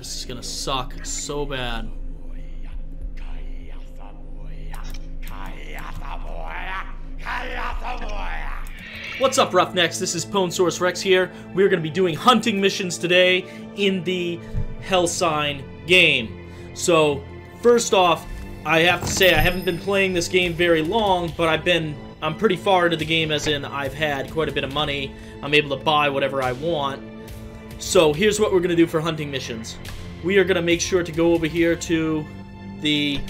This is gonna suck so bad. What's up, Roughnecks? This is Pwnsaurus Rex here. We're going to be doing hunting missions today in the Hellsign game. So, first off, I have to say I haven't been playing this game very long, but I've been I'm pretty far into the game as in I've had quite a bit of money. I'm able to buy whatever I want. So, here's what we're going to do for hunting missions. We are going to make sure to go over here to the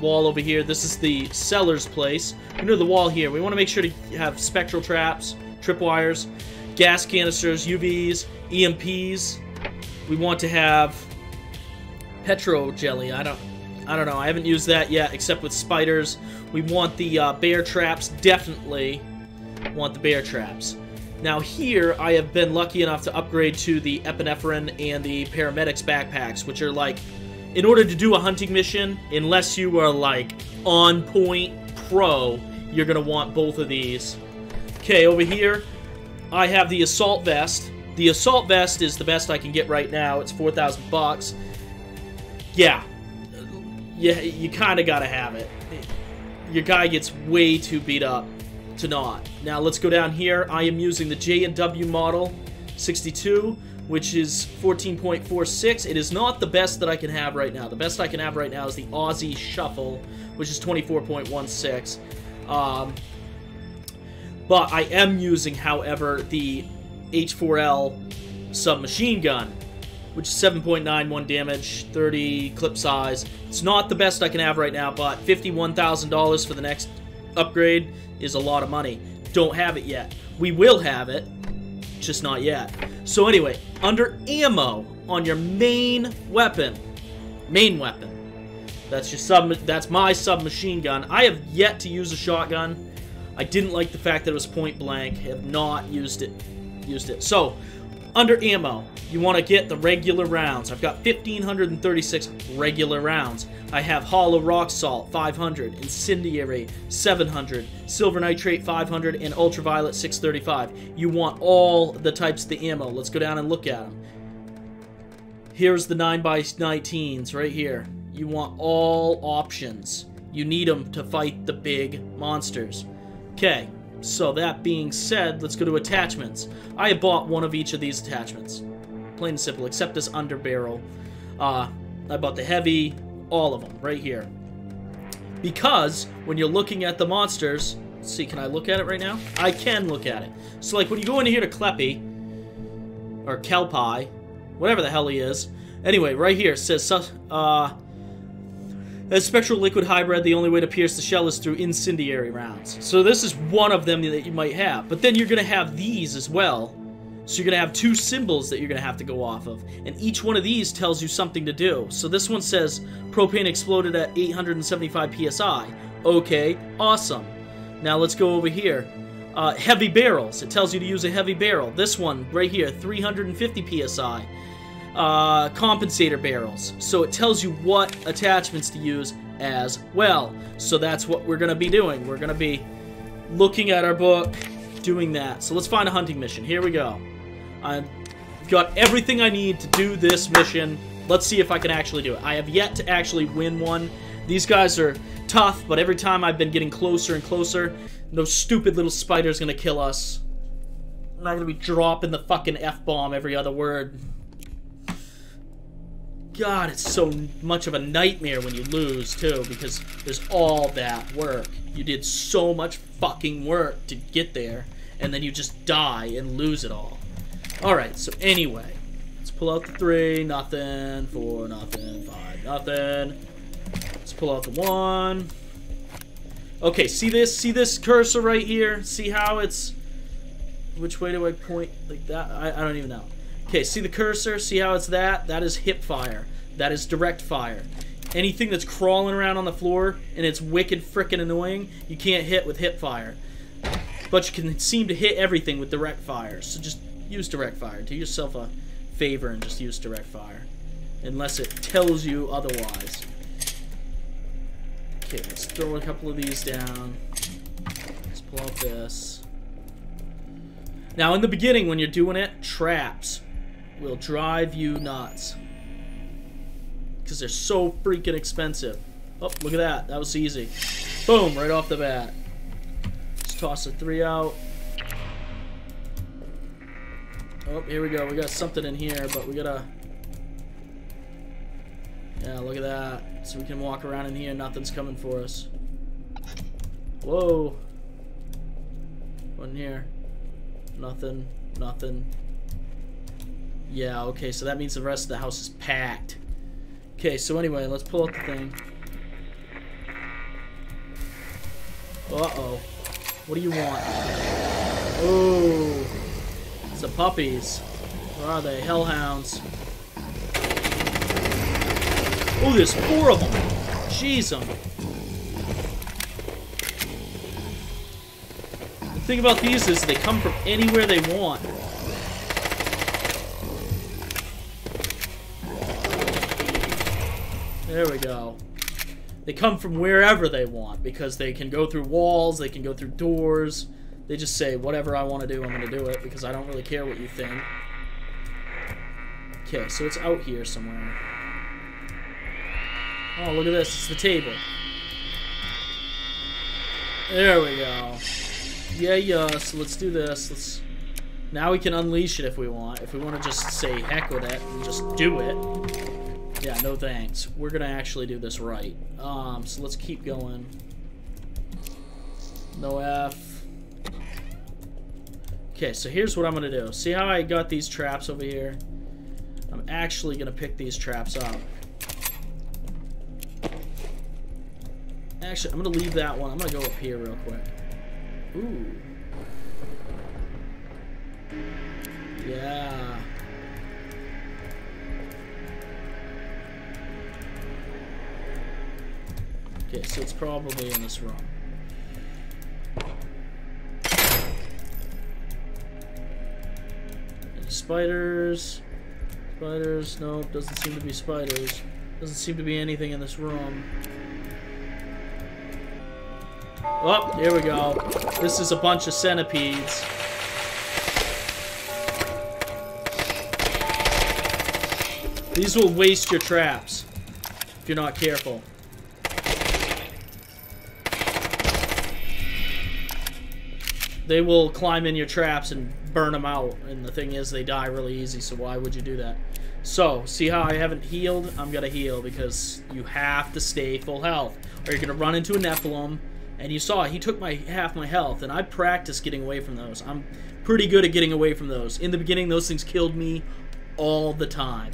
wall over here. This is the seller's place. Under the wall here, we want to make sure to have spectral traps, tripwires, gas canisters, UVs, EMPs. We want to have petro jelly. I don't, I don't know. I haven't used that yet, except with spiders. We want the uh, bear traps. Definitely want the bear traps. Now here, I have been lucky enough to upgrade to the epinephrine and the paramedics backpacks, which are like in order to do a hunting mission, unless you are like on point pro, you're gonna want both of these. Okay, over here, I have the assault vest. The assault vest is the best I can get right now. It's 4,000 bucks. Yeah, yeah, you kind of gotta have it. Your guy gets way too beat up to not. Now let's go down here. I am using the J&W model 62 which is 14.46. It is not the best that I can have right now. The best I can have right now is the Aussie Shuffle, which is 24.16. Um, but I am using, however, the H4L submachine gun, which is 7.91 damage, 30 clip size. It's not the best I can have right now, but $51,000 for the next upgrade is a lot of money. Don't have it yet. We will have it, just not yet. So anyway, under ammo on your main weapon, main weapon, that's your sub. That's my submachine gun. I have yet to use a shotgun. I didn't like the fact that it was point blank. Have not used it. Used it. So, under ammo, you want to get the regular rounds. I've got 1,536 regular rounds. I have Hollow Rock Salt 500, Incendiary 700, Silver Nitrate 500, and Ultraviolet 635. You want all the types of the ammo. Let's go down and look at them. Here's the 9x19s right here. You want all options. You need them to fight the big monsters. Okay, so that being said, let's go to attachments. I bought one of each of these attachments. Plain and simple, except this underbarrel. Uh, I bought the heavy, all of them, right here. Because, when you're looking at the monsters... see, can I look at it right now? I can look at it. So, like, when you go into here to Kleppy, or Kelpie, whatever the hell he is. Anyway, right here, says, uh... As spectral liquid hybrid, the only way to pierce the shell is through incendiary rounds. So this is one of them that you might have. But then you're going to have these as well. So you're going to have two symbols that you're going to have to go off of. And each one of these tells you something to do. So this one says propane exploded at 875 psi. Okay, awesome. Now let's go over here. Uh, heavy barrels. It tells you to use a heavy barrel. This one right here, 350 psi uh, compensator barrels. So it tells you what attachments to use as well. So that's what we're going to be doing. We're going to be looking at our book, doing that. So let's find a hunting mission. Here we go. I've got everything I need to do this mission. Let's see if I can actually do it. I have yet to actually win one. These guys are tough, but every time I've been getting closer and closer, those stupid little spiders gonna kill us. I'm not gonna be dropping the fucking F-bomb every other word. God, it's so much of a nightmare when you lose, too, because there's all that work. You did so much fucking work to get there, and then you just die and lose it all. Alright, so anyway, let's pull out the three, nothing, four, nothing, five, nothing. Let's pull out the one. Okay, see this? See this cursor right here? See how it's... Which way do I point like that? I, I don't even know. Okay, see the cursor? See how it's that? That is hip fire. That is direct fire. Anything that's crawling around on the floor and it's wicked frickin' annoying, you can't hit with hip fire. But you can seem to hit everything with direct fire. So just use direct fire. Do yourself a favor and just use direct fire. Unless it tells you otherwise. Okay, let's throw a couple of these down. Let's pull out this. Now, in the beginning, when you're doing it, traps will drive you nuts. because they're so freaking expensive. Oh, look at that. That was easy. Boom, right off the bat. Let's toss a three out. Oh, here we go. We got something in here, but we gotta... Yeah, look at that. So we can walk around in here, nothing's coming for us. Whoa. One here. Nothing. Nothing. Yeah, okay, so that means the rest of the house is packed. Okay, so anyway, let's pull out the thing. Uh-oh. What do you want? Oh. It's the puppies. Where are they? Hellhounds. Oh, there's four of them. Jeez, them. The thing about these is they come from anywhere they want. There we go. They come from wherever they want because they can go through walls, they can go through doors. They just say, whatever I want to do, I'm going to do it because I don't really care what you think. Okay, so it's out here somewhere. Oh, look at this. It's the table. There we go. Yeah, yeah, so let's do this. Let's. Now we can unleash it if we want. If we want to just say heck with it and just do it. Yeah, no thanks. We're gonna actually do this right. Um, so let's keep going. No F. Okay, so here's what I'm gonna do. See how I got these traps over here? I'm actually gonna pick these traps up. Actually, I'm gonna leave that one. I'm gonna go up here real quick. Ooh. Yeah. Okay, so it's probably in this room. Any spiders? Spiders? Nope, doesn't seem to be spiders. Doesn't seem to be anything in this room. Oh, here we go. This is a bunch of centipedes. These will waste your traps if you're not careful. They will climb in your traps and burn them out. And the thing is, they die really easy, so why would you do that? So, see how I haven't healed? I'm going to heal because you have to stay full health. Or you're going to run into a Nephilim. And you saw, he took my half my health. And I practiced getting away from those. I'm pretty good at getting away from those. In the beginning, those things killed me all the time.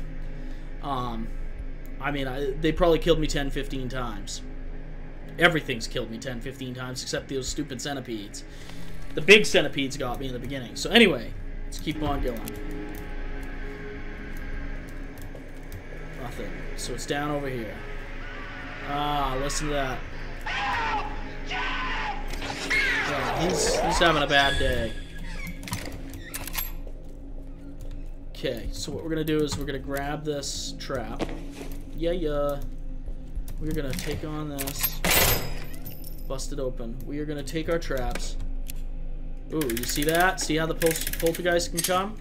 Um, I mean, I, they probably killed me 10, 15 times. Everything's killed me 10, 15 times except those stupid centipedes. The big centipedes got me in the beginning. So anyway, let's keep on going. Nothing. So it's down over here. Ah, listen to that. He's, he's having a bad day. Okay, so what we're gonna do is we're gonna grab this trap. Yeah, yeah. We're gonna take on this. Bust it open. We are gonna take our traps. Ooh, you see that? See how the pol poltergeist can come?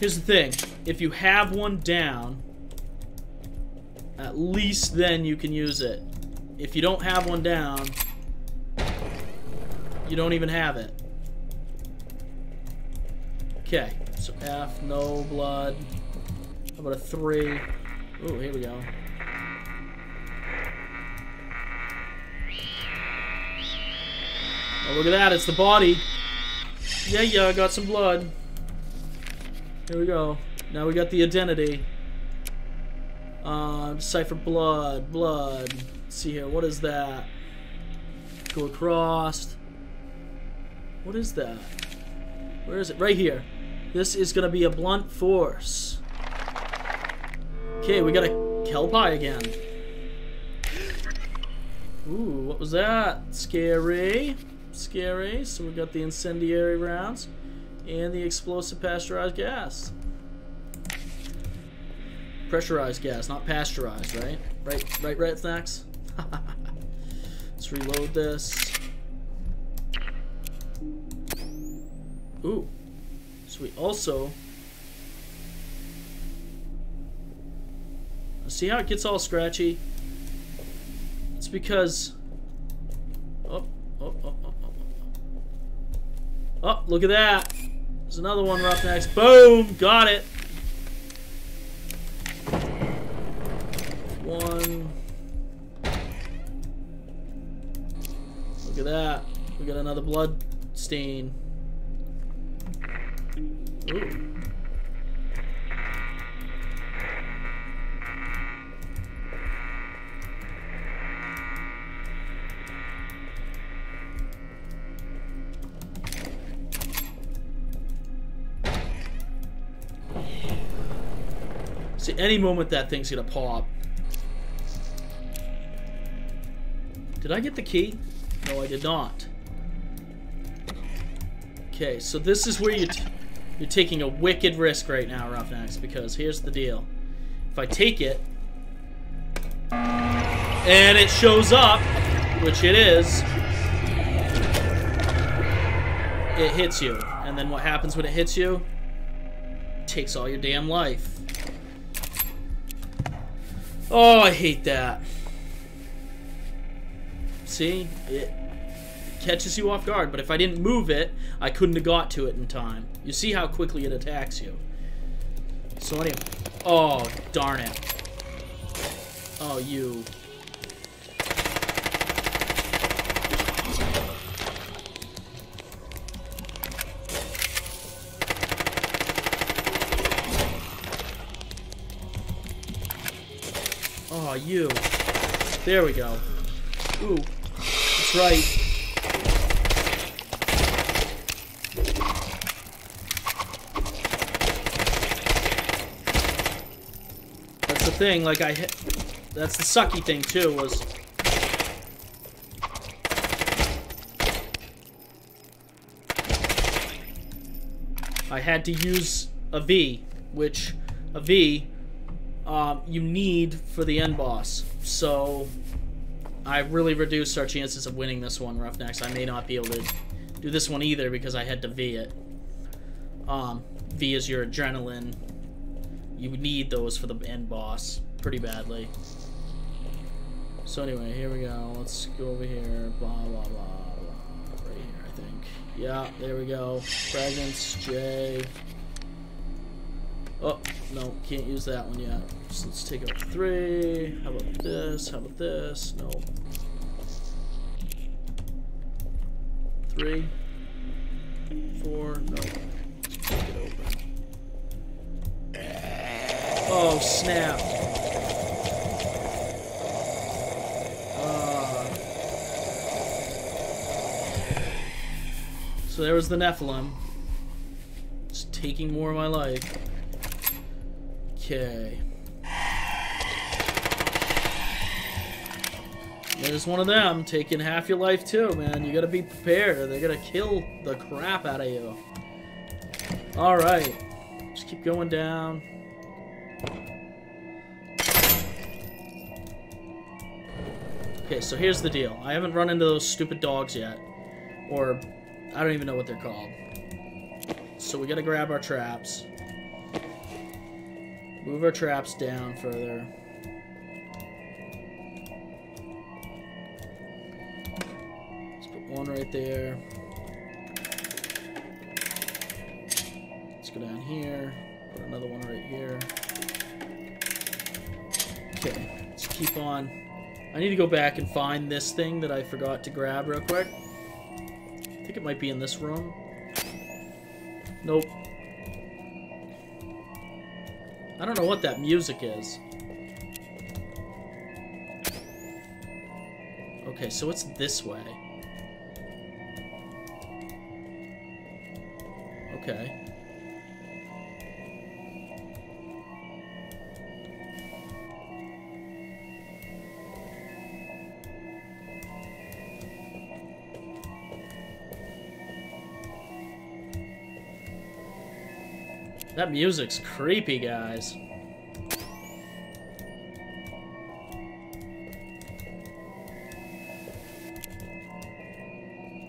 Here's the thing. If you have one down, at least then you can use it. If you don't have one down, you don't even have it. Okay, so F, no blood. How about a 3? Ooh, here we go. Oh, look at that. It's the body. Yeah, yeah, I got some blood. Here we go. Now we got the identity. Uh, decipher blood, blood. Let's see here. What is that? Go across. What is that? Where is it? Right here. This is to be a blunt force. Okay, we got a Kelpie again. Ooh, what was that? Scary scary. So we got the incendiary rounds and the explosive pasteurized gas. Pressurized gas, not pasteurized, right? Right, right, right, snacks? Let's reload this. Ooh. So we also... See how it gets all scratchy? It's because... Oh, oh, oh, oh, oh. Look at that. There's another one, Roughnecks. Boom! Got it. One. Look at that. We got another blood stain. Ooh. Any moment that thing's gonna pop. Did I get the key? No, I did not. Okay, so this is where you you're taking a wicked risk right now, Roughnecks, because here's the deal. If I take it, and it shows up, which it is, it hits you. And then what happens when it hits you? It takes all your damn life. Oh, I hate that. See? It catches you off guard, but if I didn't move it, I couldn't have got to it in time. You see how quickly it attacks you. So anyway. Oh, darn it. Oh, you. You. There we go. Ooh. That's right. That's the thing, like I hit... That's the sucky thing, too, was... I had to use a V, which a V um, you need for the end boss. So I really reduced our chances of winning this one, Roughnecks. I may not be able to do this one either because I had to V it. Um, v is your adrenaline. You need those for the end boss pretty badly. So anyway, here we go. Let's go over here. Blah, blah, blah, blah. Right here, I think. Yeah, there we go. Fragments, J. Oh, no, can't use that one yet. So let's take out three. How about this? How about this? No. Three. Four. No. It open. Oh, snap. Uh, so there was the Nephilim. Just taking more of my life. Okay. There's one of them taking half your life too, man. You gotta be prepared. They're gonna kill the crap out of you. Alright. Just keep going down. Okay, so here's the deal. I haven't run into those stupid dogs yet. Or, I don't even know what they're called. So we gotta grab our traps. Move our traps down further. Let's put one right there. Let's go down here. Put another one right here. Okay, let's keep on. I need to go back and find this thing that I forgot to grab real quick. I think it might be in this room. I don't know what that music is. Okay, so it's this way. Okay. That music's creepy, guys.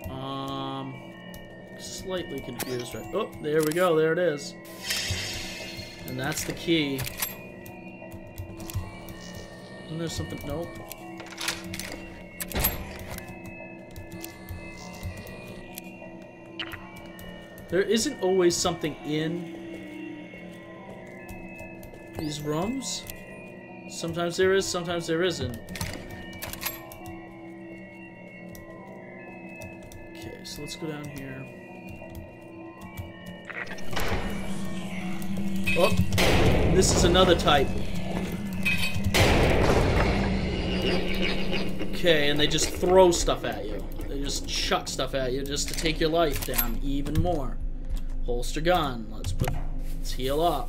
Um, slightly confused right. Oh, there we go. There it is. And that's the key. And there's something. Nope. There isn't always something in these rooms. Sometimes there is, sometimes there isn't. Okay, so let's go down here. Oh, this is another type. Okay, and they just throw stuff at you. They just chuck stuff at you just to take your life down even more. Holster gun. Let's put let's heal up.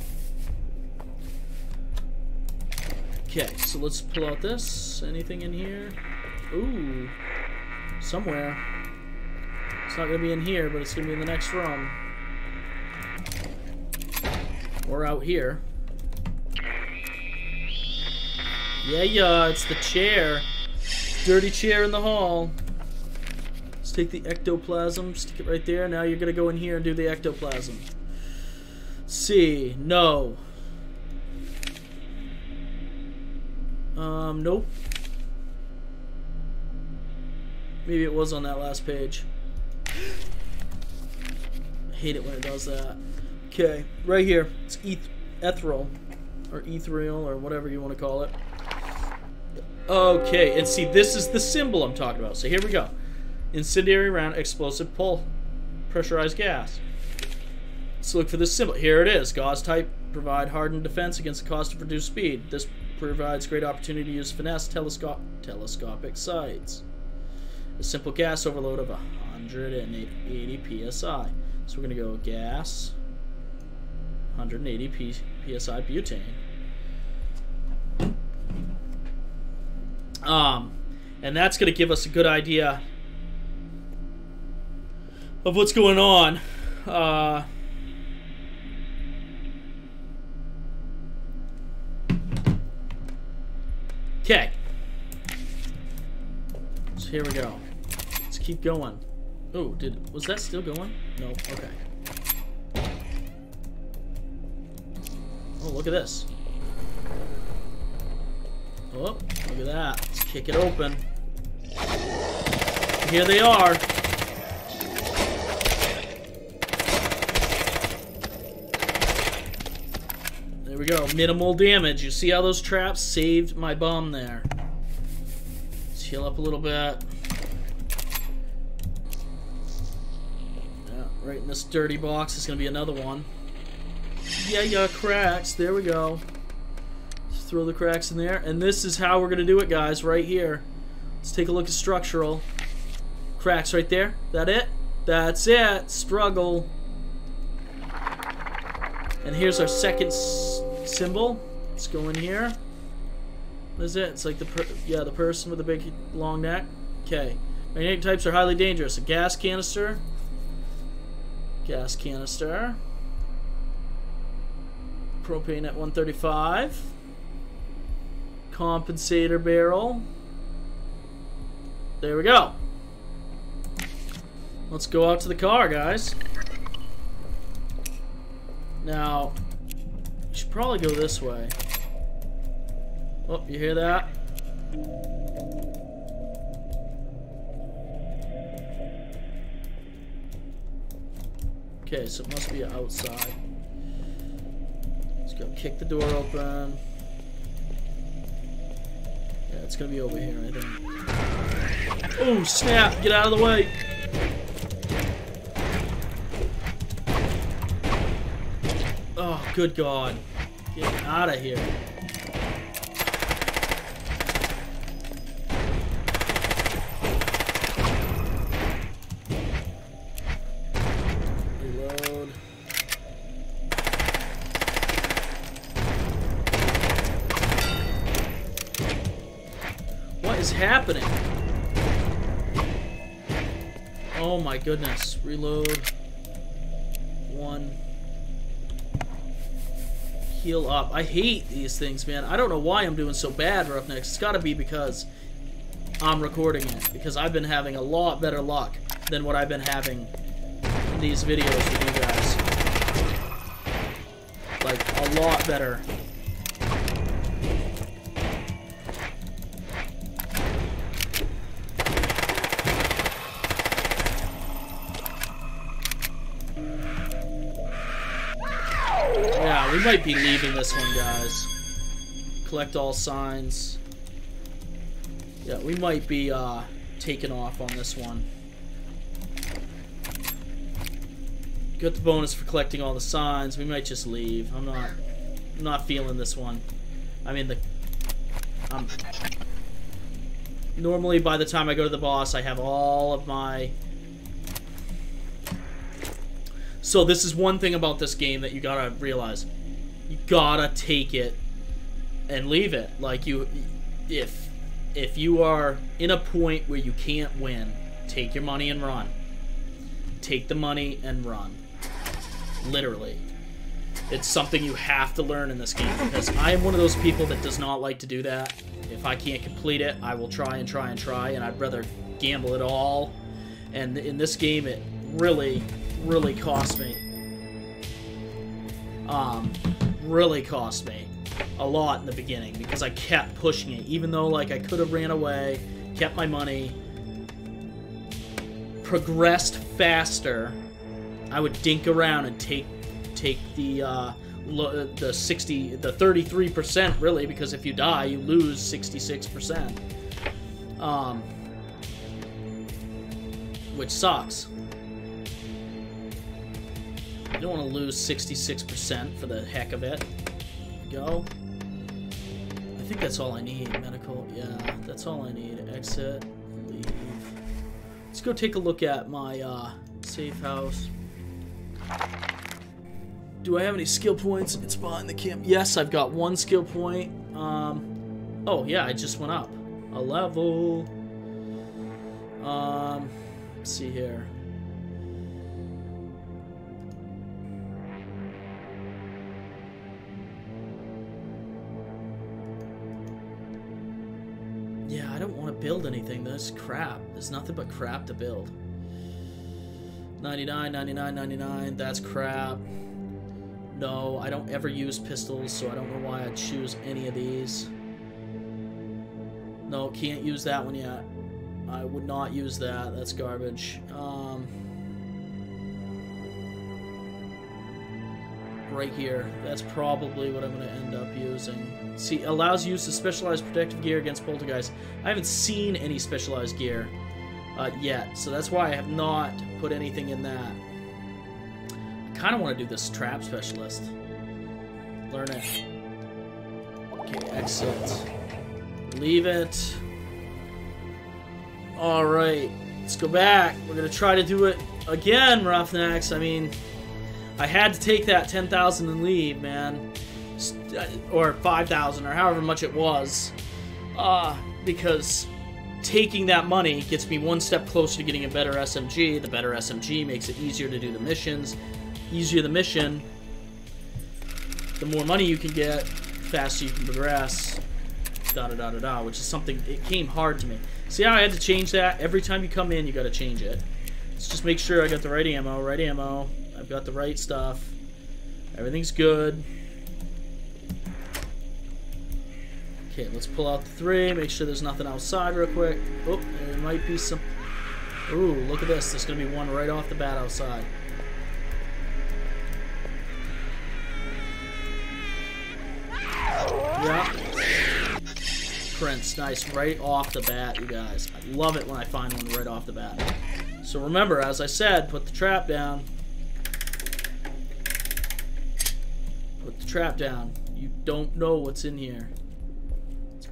So let's pull out this. Anything in here? Ooh. Somewhere. It's not gonna be in here, but it's gonna be in the next room. Or out here. Yeah, yeah, it's the chair. Dirty chair in the hall. Let's take the ectoplasm, stick it right there. Now you're gonna go in here and do the ectoplasm. C. No. Um, nope. Maybe it was on that last page. I hate it when it does that. Okay, right here. It's eth ethereal. Or ethereal, or whatever you want to call it. Okay, and see, this is the symbol I'm talking about. So here we go. Incendiary round, explosive pull, pressurized gas. Let's look for this symbol. Here it is. Gauss type provide hardened defense against the cost of reduced speed. This provides great opportunity to use finesse telesco telescopic sights. A simple gas overload of 180 psi. So we're going to go gas, 180 psi butane. Um, and that's going to give us a good idea of what's going on. Uh, okay. So here we go. Let's keep going. Oh, did was that still going? No. Okay. Oh, look at this. Oh, look at that. Let's kick it open. Here they are. There we go. Minimal damage. You see how those traps saved my bum there. Let's heal up a little bit. Yeah, right in this dirty box is going to be another one. Yeah, yeah, cracks. There we go throw the cracks in there. And this is how we're going to do it, guys, right here. Let's take a look at structural. Cracks right there. That it? That's it. Struggle. And here's our second symbol. Let's go in here. What is it? It's like the yeah the person with the big long neck. Okay. Magnetic types are highly dangerous. A gas canister. Gas canister. Propane at 135 compensator barrel. There we go. Let's go out to the car, guys. Now, should probably go this way. Oh, you hear that? Okay, so it must be outside. Let's go kick the door open. Yeah, it's gonna be over here, I think. Oh, snap! Get out of the way! Oh, good God. Get out of here. Reload. What is happening? Oh my goodness. Reload. Heal up. I hate these things, man. I don't know why I'm doing so bad Roughnecks. It's gotta be because I'm recording it. Because I've been having a lot better luck than what I've been having in these videos with you guys. Like, a lot better might be leaving this one, guys. Collect all signs. Yeah, we might be uh, taking off on this one. Got the bonus for collecting all the signs. We might just leave. I'm not, I'm not feeling this one. I mean, the, I'm. normally by the time I go to the boss, I have all of my so this is one thing about this game that you gotta realize. You gotta take it and leave it. Like you, if if you are in a point where you can't win, take your money and run. Take the money and run. Literally. It's something you have to learn in this game because I am one of those people that does not like to do that. If I can't complete it, I will try and try and try, and I'd rather gamble it all. And in this game, it really really cost me. Um, really cost me a lot in the beginning because I kept pushing it, even though like I could have ran away, kept my money, progressed faster. I would dink around and take take the uh, the 60 the 33 percent really because if you die you lose 66 percent um, which sucks don't want to lose 66% for the heck of it. Go. I think that's all I need. Medical. Yeah, that's all I need. Exit. Leave. Let's go take a look at my uh, safe house. Do I have any skill points? It's behind the camp. Yes, I've got one skill point. Um, oh, yeah, I just went up. A level. Um, see here. That's crap. There's nothing but crap to build. 99, 99, 99. That's crap. No, I don't ever use pistols, so I don't know why I'd choose any of these. No, can't use that one yet. I would not use that. That's garbage. Um, right here. That's probably what I'm going to end up using. See, allows use of specialized protective gear against poltergeist. I haven't seen any specialized gear uh, yet, so that's why I have not put anything in that. I kind of want to do this trap specialist. Learn it. Okay, exit. Leave it. Alright, let's go back. We're going to try to do it again, Roughnecks. I mean, I had to take that 10,000 and leave, man. Or 5,000 or however much it was. Uh, because taking that money gets me one step closer to getting a better SMG. The better SMG makes it easier to do the missions. Easier the mission, the more money you can get, faster you can progress. Da da da da da, which is something, it came hard to me. See how I had to change that? Every time you come in, you gotta change it. Let's just make sure I got the right ammo, right ammo. I've got the right stuff. Everything's good. Okay, let's pull out the three, make sure there's nothing outside real quick. Oh, there might be some... Ooh, look at this. There's going to be one right off the bat outside. Yeah. Prince, nice. Right off the bat, you guys. I love it when I find one right off the bat. So remember, as I said, put the trap down. Put the trap down. You don't know what's in here.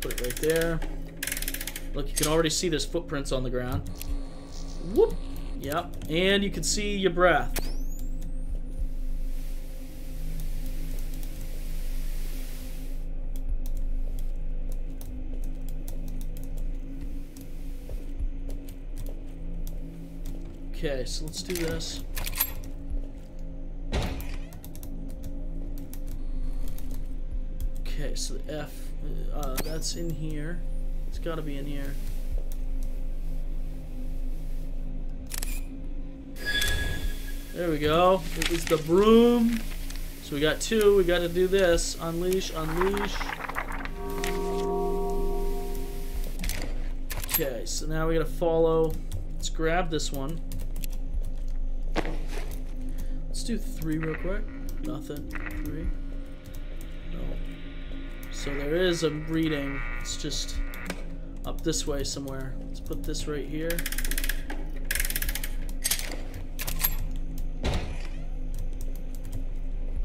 Put it right there. Look, you can already see there's footprints on the ground. Whoop! Yep. And you can see your breath. Okay, so let's do this. Okay, so the F uh, that's in here. It's got to be in here. There we go. It was the broom. So we got two. We got to do this. Unleash, unleash. Okay, so now we got to follow. Let's grab this one. Let's do three real quick. Nothing. Three. So there is a reading. It's just up this way somewhere. Let's put this right here.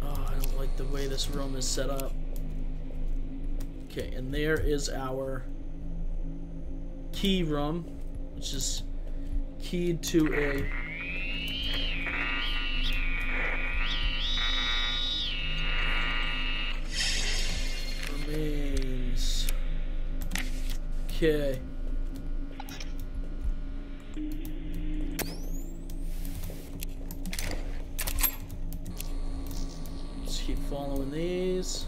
Oh, I don't like the way this room is set up. Okay, and there is our key room, which is keyed to a Okay. Let's keep following these.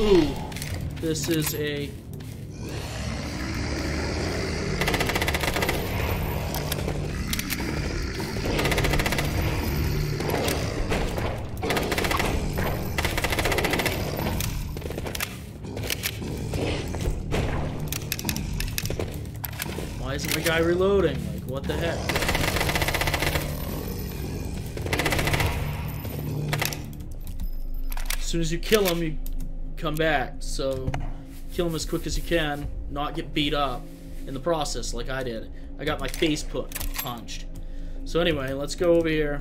Ooh, this is a As you kill him, you come back. So, kill him as quick as you can, not get beat up in the process like I did. I got my face put punched. So anyway, let's go over here.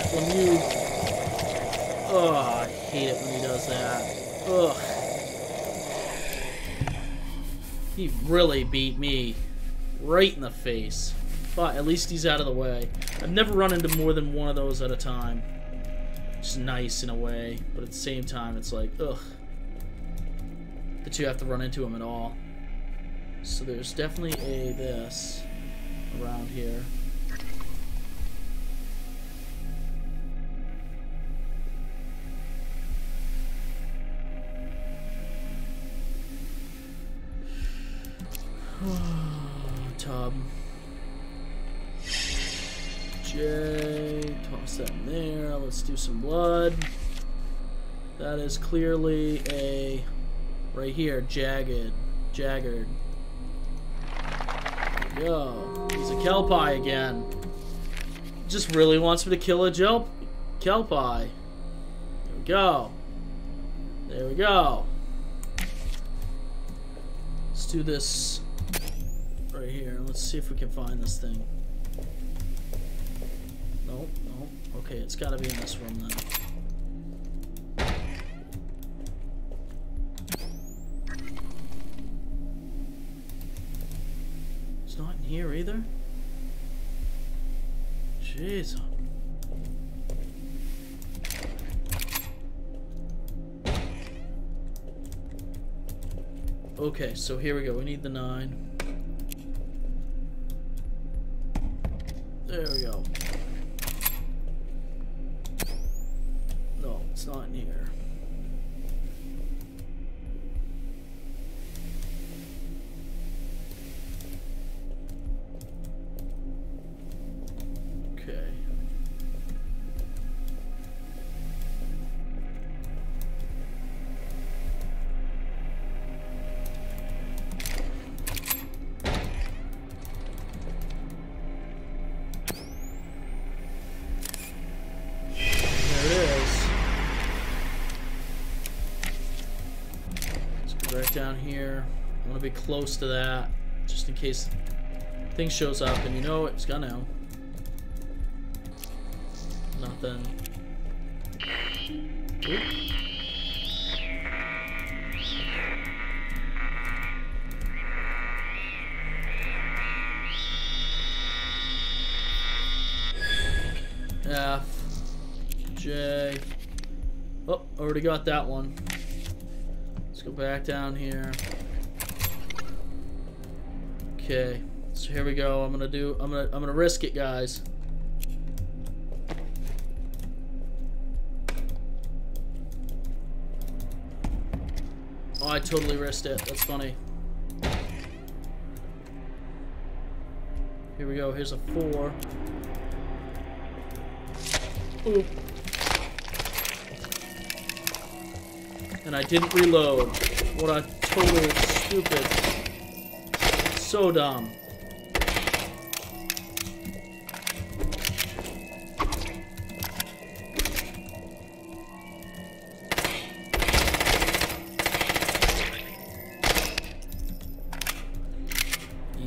Nephilim, you. Oh, I hate it when he does that. Ugh. He really beat me right in the face. But at least he's out of the way. I've never run into more than one of those at a time. Is nice in a way, but at the same time, it's like, ugh. That you have to run into him at all. So there's definitely a this around here. Blood. That is clearly a, right here, jagged, jagged. Go. He's a Kelpie again. Just really wants me to kill a Gel Kelpie. There we go. There we go. Let's do this right here. Let's see if we can find this thing. Okay, it's gotta be in this room then. It's not in here either. Jeez. Okay, so here we go. We need the nine. Close to that, just in case thing shows up, and you know it's gonna. Nothing. Oop. F. J. Oh, already got that one. Let's go back down here. Okay, so here we go. I'm gonna do. I'm gonna. I'm gonna risk it, guys. Oh, I totally risked it. That's funny. Here we go. Here's a four. Ooh. And I didn't reload. What a total stupid. So dumb.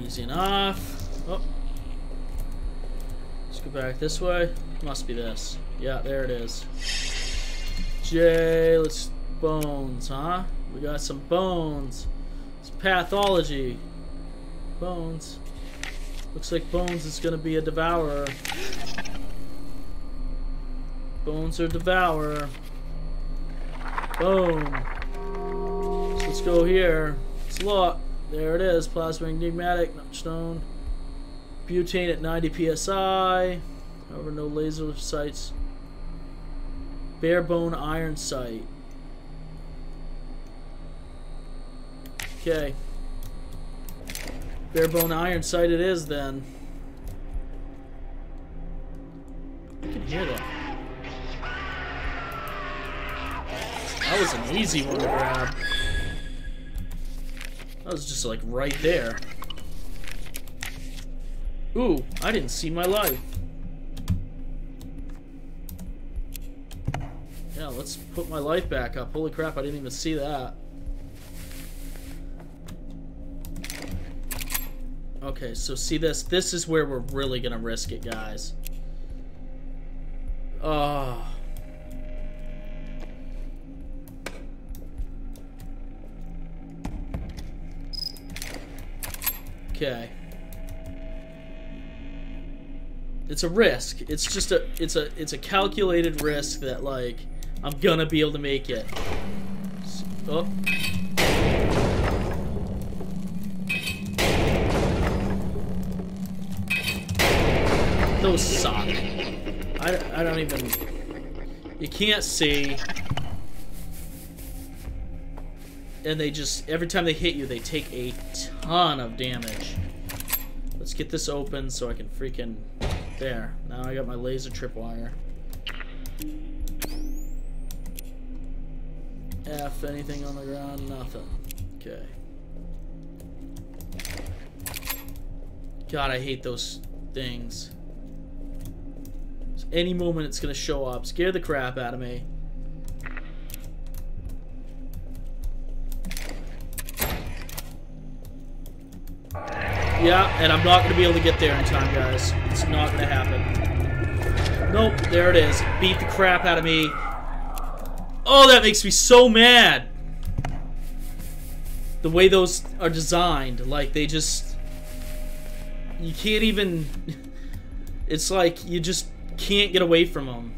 Easy enough. Oh. Let's go back this way. Must be this. Yeah, there it is. J, let's bones, huh? We got some bones. It's pathology. Bones. Looks like Bones is gonna be a devourer. Bones are devourer. Boom. So let's go here. Slot. There it is. Plasma enigmatic. Stone. Butane at 90 psi. However, no laser sights. Bare bone iron sight. Okay. Barebone iron sight it is then. I can hear that. That was an easy one to grab. That was just like right there. Ooh, I didn't see my life. Yeah, let's put my life back up. Holy crap, I didn't even see that. Okay, so see this? This is where we're really gonna risk it, guys. Oh. Okay. It's a risk. It's just a it's a it's a calculated risk that like I'm gonna be able to make it. Oh. Those suck. I, I don't even... You can't see. And they just... Every time they hit you, they take a ton of damage. Let's get this open so I can freaking... There. Now I got my laser tripwire. F, anything on the ground? Nothing. Okay. God, I hate those things. Any moment it's gonna show up. Scare the crap out of me. Yeah, and I'm not gonna be able to get there in time, guys. It's not gonna happen. Nope, there it is. Beat the crap out of me. Oh, that makes me so mad. The way those are designed, like they just... You can't even... It's like you just can't get away from them.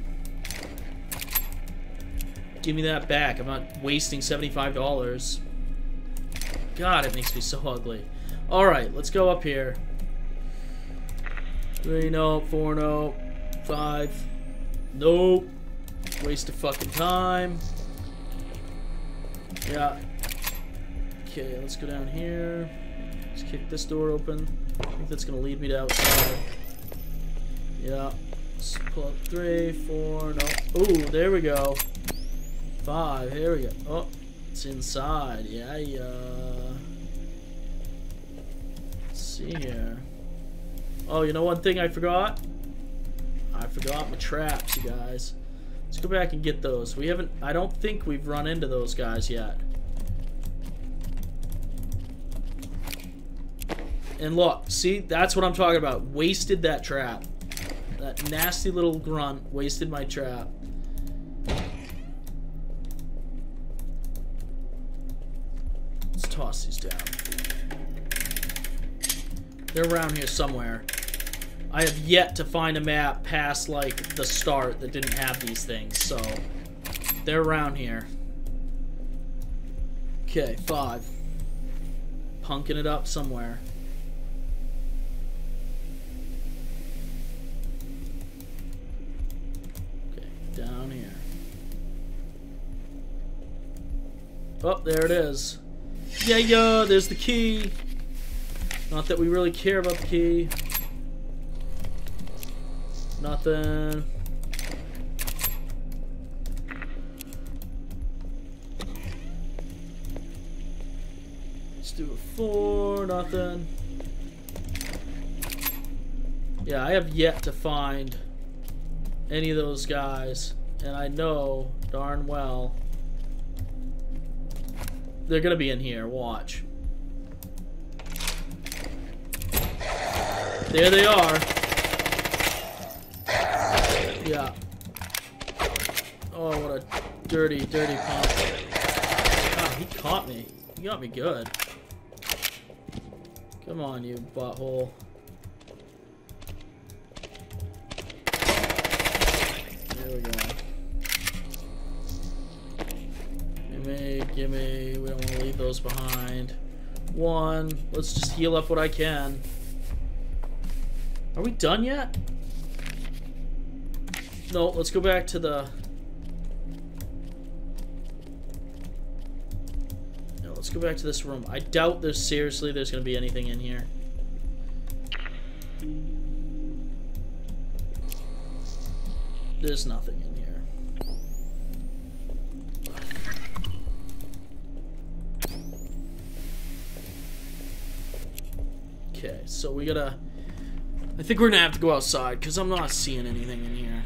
Give me that back. I'm not wasting $75. God, it makes me so ugly. Alright, let's go up here. 3 no, 4 no, 5. Nope. Waste of fucking time. Yeah. Okay, let's go down here. Let's kick this door open. I think that's gonna lead me to outside. Yeah. Let's pull up three, four, no. Oh, there we go. Five, here we go. Oh, it's inside. Yeah, yeah. Let's see here. Oh, you know one thing I forgot? I forgot my traps, you guys. Let's go back and get those. We haven't, I don't think we've run into those guys yet. And look, see, that's what I'm talking about. Wasted that trap. That nasty little grunt wasted my trap. Let's toss these down. They're around here somewhere. I have yet to find a map past, like, the start that didn't have these things, so... They're around here. Okay, five. Punking it up somewhere. down here. Oh, there it is. Yeah, yeah, there's the key. Not that we really care about the key. Nothing. Let's do a four, nothing. Yeah, I have yet to find any of those guys. And I know darn well they're gonna be in here. Watch. There they are. Yeah. Oh, what a dirty, dirty pump. Ah, he caught me. He got me good. Come on, you butthole. One. Let's just heal up what I can. Are we done yet? No, let's go back to the... No, let's go back to this room. I doubt there's seriously there's going to be anything in here. There's nothing in here. So we gotta... I think we're gonna have to go outside, because I'm not seeing anything in here.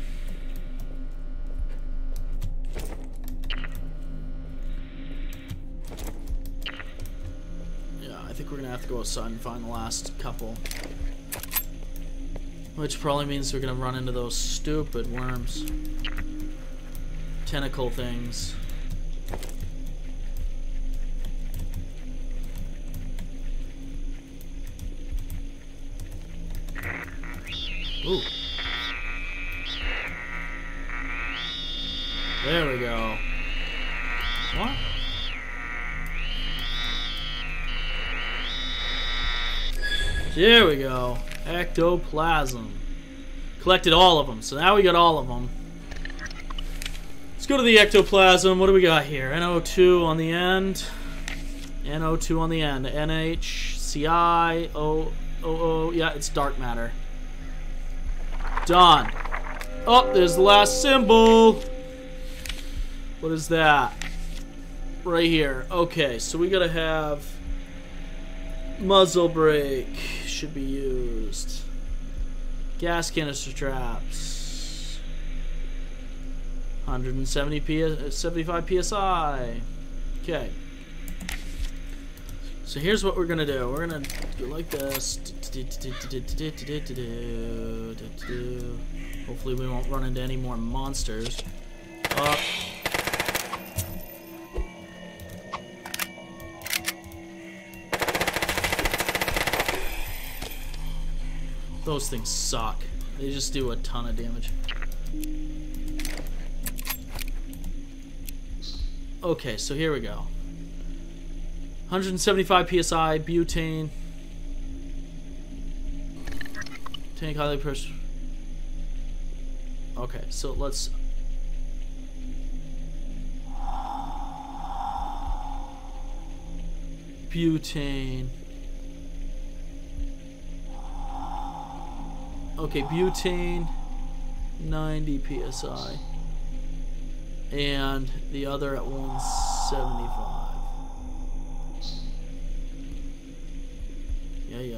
Yeah, I think we're gonna have to go outside and find the last couple. Which probably means we're gonna run into those stupid worms. Tentacle things. Ectoplasm. Collected all of them, so now we got all of them. Let's go to the ectoplasm. What do we got here? NO2 on the end. NO2 on the end. NHCI. O. O. O. Yeah, it's dark matter. Done. Oh, there's the last symbol. What is that? Right here. Okay, so we gotta have muzzle brake should be used. Gas canister traps. 170 PS 75 psi. Okay. So here's what we're gonna do. We're gonna go like this. Hopefully we won't run into any more monsters. Uh, those things suck. They just do a ton of damage. Okay, so here we go. 175 psi, butane. Tank highly pressure. Okay, so let's. Butane. Okay, butane, 90 psi. And the other at 175. Yeah, yeah.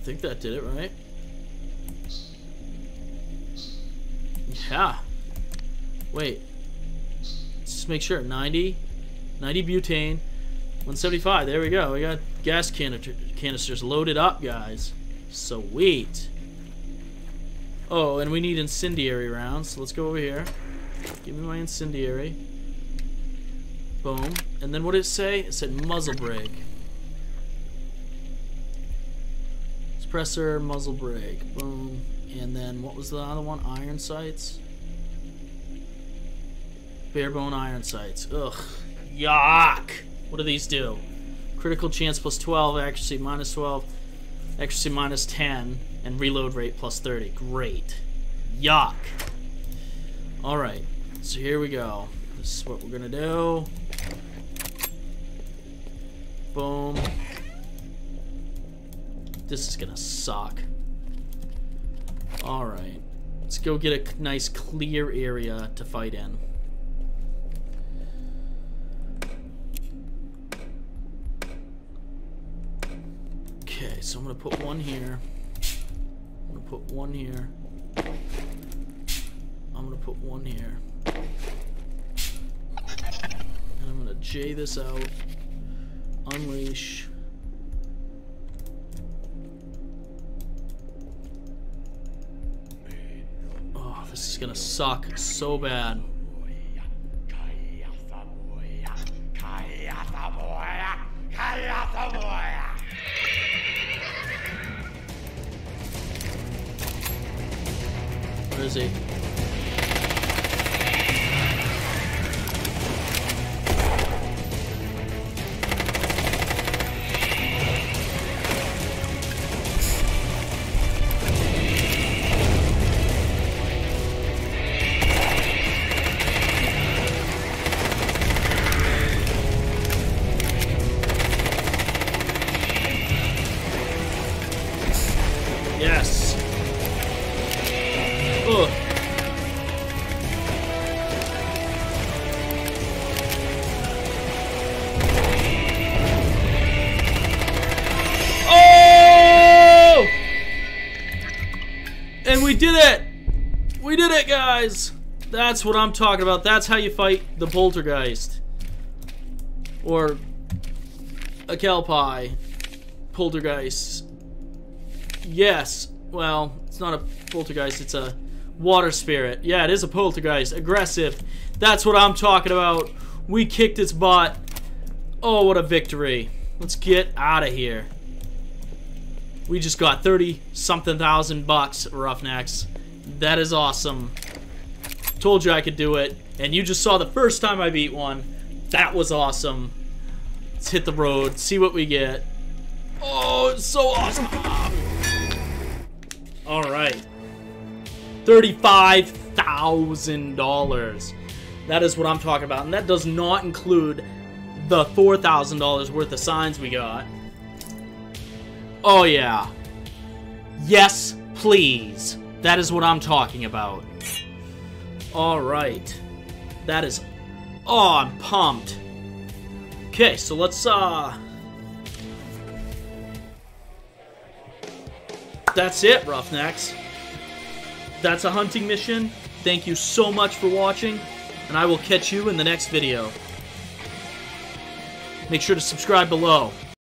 I think that did it, right? Yeah. Wait. Let's just make sure. 90. 90 butane. 175. There we go. We got gas canister canisters loaded up, guys. So sweet. Oh, and we need incendiary rounds. So let's go over here. Give me my incendiary. Boom. And then what did it say? It said muzzle brake. Suppressor, muzzle brake. Boom. And then what was the other one? Iron sights. Barebone iron sights. Ugh. Yuck. What do these do? Critical chance plus 12, accuracy minus 12, accuracy minus 10, and reload rate plus 30. Great. Yuck. Alright. So here we go. This is what we're gonna do. Boom. This is gonna suck. Alright. Let's go get a nice clear area to fight in. So I'm gonna put one here. I'm gonna put one here. I'm gonna put one here. And I'm gonna J this out. Unleash. Oh, this is gonna suck so bad. Where did it! We did it, guys! That's what I'm talking about. That's how you fight the poltergeist. Or a Kelpie. Poltergeist. Yes. Well, it's not a poltergeist, it's a water spirit. Yeah, it is a poltergeist. Aggressive. That's what I'm talking about. We kicked its butt. Oh, what a victory. Let's get out of here. We just got 30 something thousand bucks, Roughnecks. That is awesome. Told you I could do it. And you just saw the first time I beat one. That was awesome. Let's hit the road, see what we get. Oh, it's so awesome. All right. $35,000. That is what I'm talking about. And that does not include the $4,000 worth of signs we got. Oh, yeah. Yes, please. That is what I'm talking about. All right. That is... Oh, I'm pumped. Okay, so let's, uh... That's it, Roughnecks. That's a hunting mission. Thank you so much for watching, and I will catch you in the next video. Make sure to subscribe below.